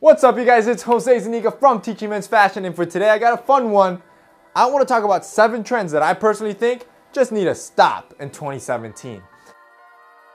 What's up you guys, it's Jose Zuniga from Teaching Men's Fashion and for today I got a fun one. I want to talk about 7 trends that I personally think just need a stop in 2017.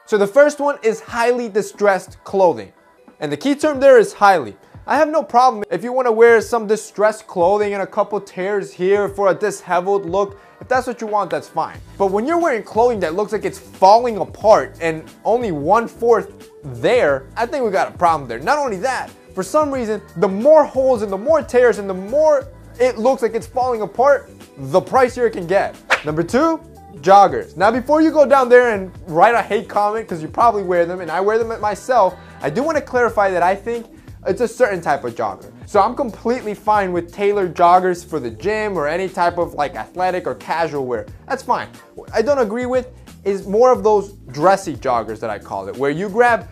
So the first one is highly distressed clothing. And the key term there is highly. I have no problem if you want to wear some distressed clothing and a couple tears here for a disheveled look. If that's what you want, that's fine. But when you're wearing clothing that looks like it's falling apart and only one fourth there, I think we got a problem there. Not only that, for some reason, the more holes and the more tears and the more it looks like it's falling apart, the pricier it can get. Number two, joggers. Now before you go down there and write a hate comment, because you probably wear them and I wear them myself, I do want to clarify that I think it's a certain type of jogger. So I'm completely fine with tailored joggers for the gym or any type of like athletic or casual wear. That's fine. What I don't agree with is more of those dressy joggers that I call it, where you grab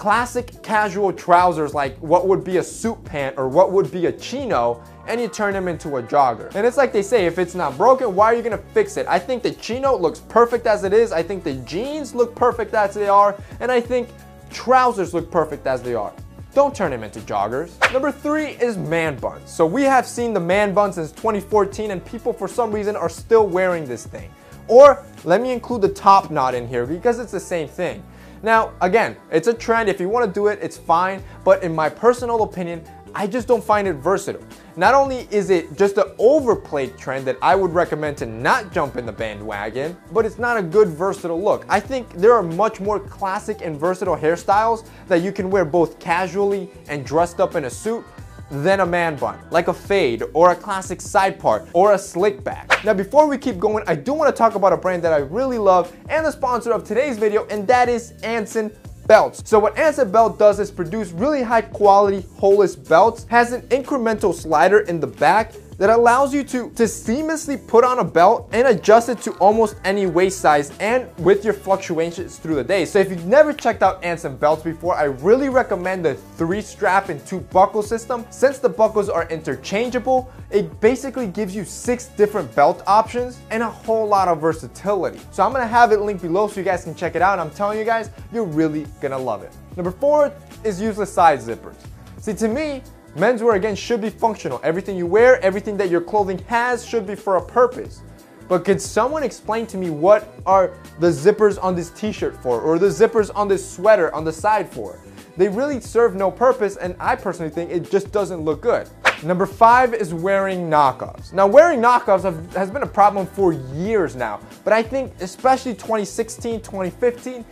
classic casual trousers like what would be a suit pant or what would be a chino and you turn them into a jogger. And it's like they say, if it's not broken, why are you gonna fix it? I think the chino looks perfect as it is. I think the jeans look perfect as they are. And I think trousers look perfect as they are. Don't turn them into joggers. Number three is man buns. So we have seen the man bun since 2014 and people for some reason are still wearing this thing. Or let me include the top knot in here because it's the same thing. Now, again, it's a trend. If you want to do it, it's fine. But in my personal opinion, I just don't find it versatile. Not only is it just an overplayed trend that I would recommend to not jump in the bandwagon, but it's not a good versatile look. I think there are much more classic and versatile hairstyles that you can wear both casually and dressed up in a suit than a man bun, like a fade or a classic side part or a slick back. Now before we keep going, I do want to talk about a brand that I really love and the sponsor of today's video and that is Anson belts. So what Anson belt does is produce really high quality holeless belts, has an incremental slider in the back that allows you to, to seamlessly put on a belt and adjust it to almost any waist size and with your fluctuations through the day. So if you've never checked out Anson belts before, I really recommend the three strap and two buckle system. Since the buckles are interchangeable, it basically gives you six different belt options and a whole lot of versatility. So I'm gonna have it linked below so you guys can check it out. I'm telling you guys, you're really gonna love it. Number four is useless side zippers. See, to me, Menswear again should be functional. Everything you wear, everything that your clothing has should be for a purpose. But could someone explain to me what are the zippers on this t-shirt for or the zippers on this sweater on the side for? They really serve no purpose and I personally think it just doesn't look good. Number five is wearing knockoffs. Now wearing knockoffs have, has been a problem for years now, but I think especially 2016, 2015,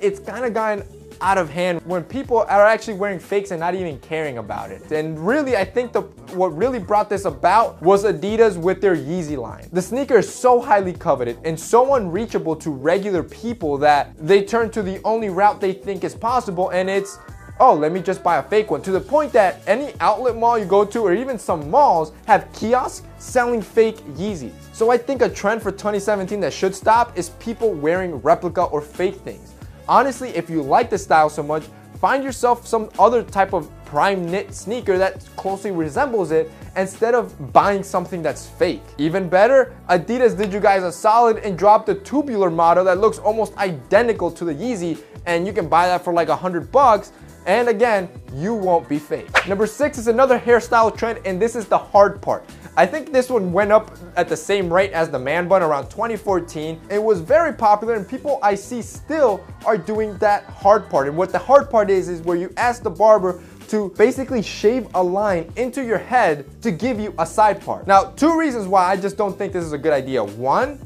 it's kind of gotten out of hand when people are actually wearing fakes and not even caring about it. And really, I think the what really brought this about was Adidas with their Yeezy line. The sneaker is so highly coveted and so unreachable to regular people that they turn to the only route they think is possible and it's oh, let me just buy a fake one. To the point that any outlet mall you go to or even some malls have kiosks selling fake Yeezys. So I think a trend for 2017 that should stop is people wearing replica or fake things. Honestly, if you like the style so much, find yourself some other type of Primeknit sneaker that closely resembles it instead of buying something that's fake. Even better, Adidas did you guys a solid and dropped a tubular model that looks almost identical to the Yeezy and you can buy that for like a hundred bucks and again, you won't be fake. Number six is another hairstyle trend and this is the hard part. I think this one went up at the same rate as the man bun around 2014. It was very popular and people I see still are doing that hard part. And what the hard part is, is where you ask the barber to basically shave a line into your head to give you a side part. Now, two reasons why I just don't think this is a good idea. One,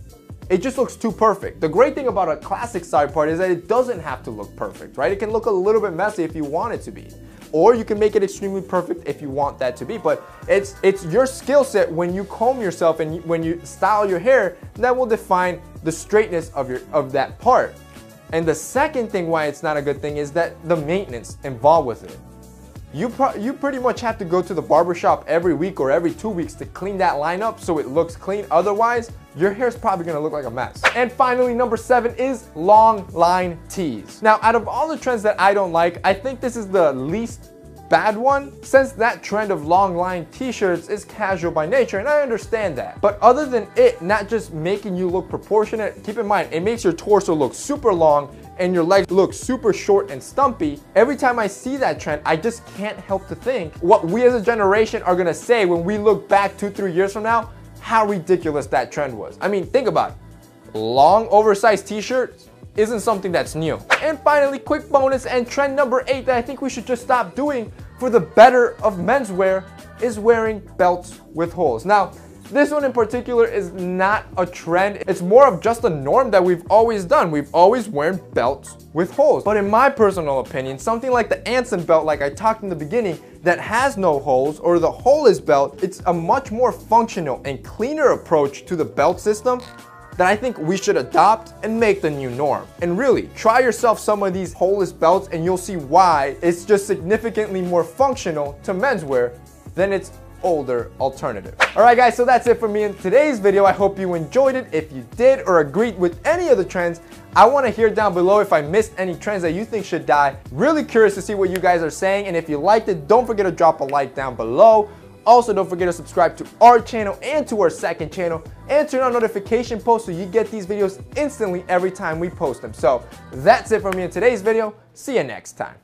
it just looks too perfect. The great thing about a classic side part is that it doesn't have to look perfect, right? It can look a little bit messy if you want it to be or you can make it extremely perfect if you want that to be. But it's it's your skill set when you comb yourself and when you style your hair that will define the straightness of your of that part. And the second thing why it's not a good thing is that the maintenance involved with it. You, you pretty much have to go to the barbershop every week or every two weeks to clean that line up so it looks clean. Otherwise, your hair is probably gonna look like a mess. And finally, number seven is long line tees. Now, out of all the trends that I don't like, I think this is the least bad one since that trend of long line t-shirts is casual by nature and I understand that. But other than it not just making you look proportionate, keep in mind it makes your torso look super long and your legs look super short and stumpy, every time I see that trend, I just can't help to think what we as a generation are gonna say when we look back two, three years from now, how ridiculous that trend was. I mean, think about it. Long, oversized t-shirts isn't something that's new. And finally, quick bonus and trend number eight that I think we should just stop doing for the better of menswear is wearing belts with holes. Now, this one in particular is not a trend. It's more of just a norm that we've always done. We've always worn belts with holes. But in my personal opinion, something like the Anson belt, like I talked in the beginning, that has no holes or the holeless belt, it's a much more functional and cleaner approach to the belt system that I think we should adopt and make the new norm. And really, try yourself some of these holeless belts and you'll see why it's just significantly more functional to menswear than its older alternative. All right guys, so that's it for me in today's video. I hope you enjoyed it. If you did or agreed with any of the trends, I want to hear down below if I missed any trends that you think should die. Really curious to see what you guys are saying. And if you liked it, don't forget to drop a like down below. Also, don't forget to subscribe to our channel and to our second channel and turn on notification posts so you get these videos instantly every time we post them. So that's it for me in today's video. See you next time.